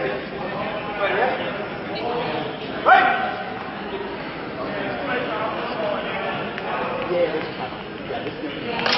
Yeah, this is